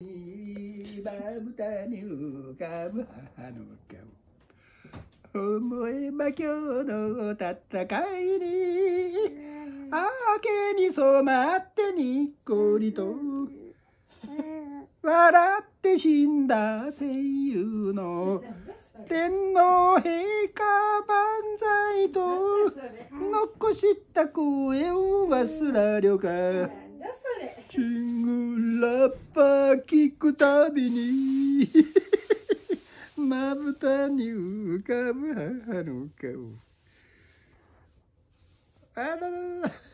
まぶたに浮かぶ母の顔思えば今日の戦いに明けに染まってにっこりと笑って死んだ声優の天皇陛下万歳と残した声を忘らりょかラッパー聞くたびに まぶたに浮かぶ母の顔あららら。